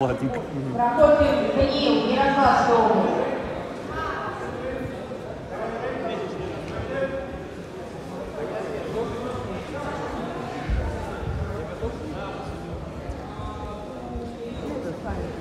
Ладненько. Прокопьев Даниил, Ярославская область. На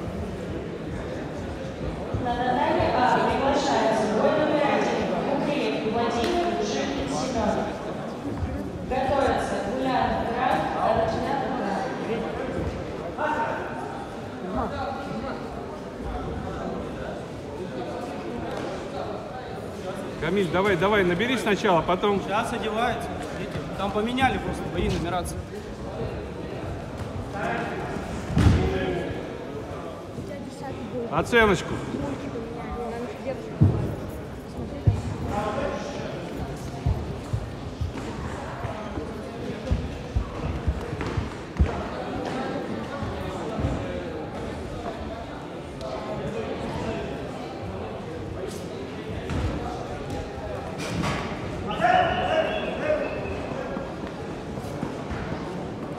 Камиль, давай, давай, набери сначала, потом... Сейчас одеваются. Видите, там поменяли просто бои нумерации. Оценочку.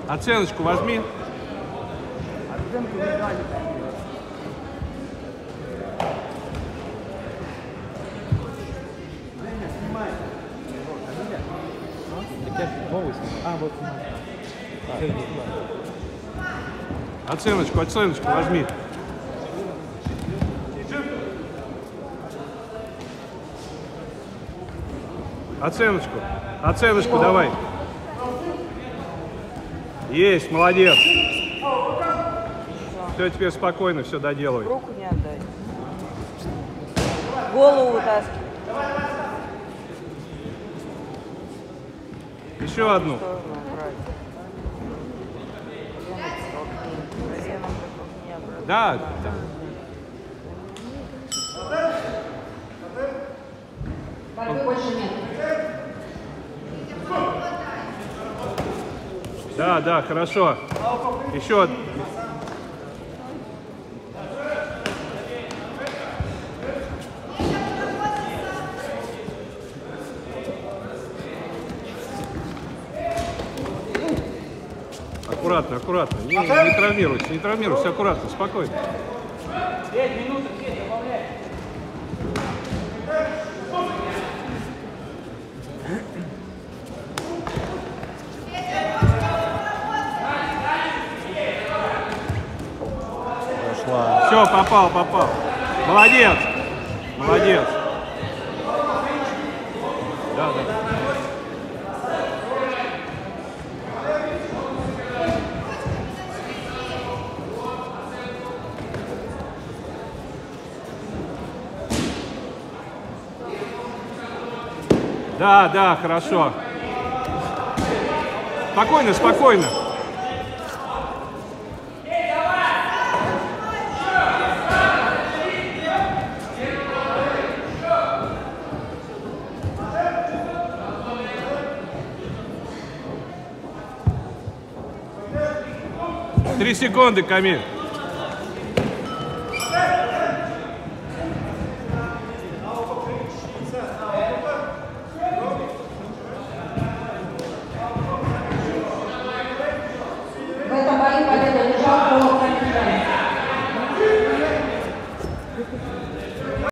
Оценочку возьми. Оценочку, оценочку возьми. Оценочку. Оценочку давай. Есть, молодец. Все, теперь спокойно все доделывай. Руку не отдай. Голову вытаскивай. Еще одну. В Да, да, хорошо. Еще. Аккуратно, аккуратно. Не, не травмируйся, не травмируйся, аккуратно, спокойно. Пять минут, пять, добавляй. Все, попал, попал. Молодец. Молодец. Да, да. Да, да, хорошо. Спокойно, спокойно. Три секунды, Камиль.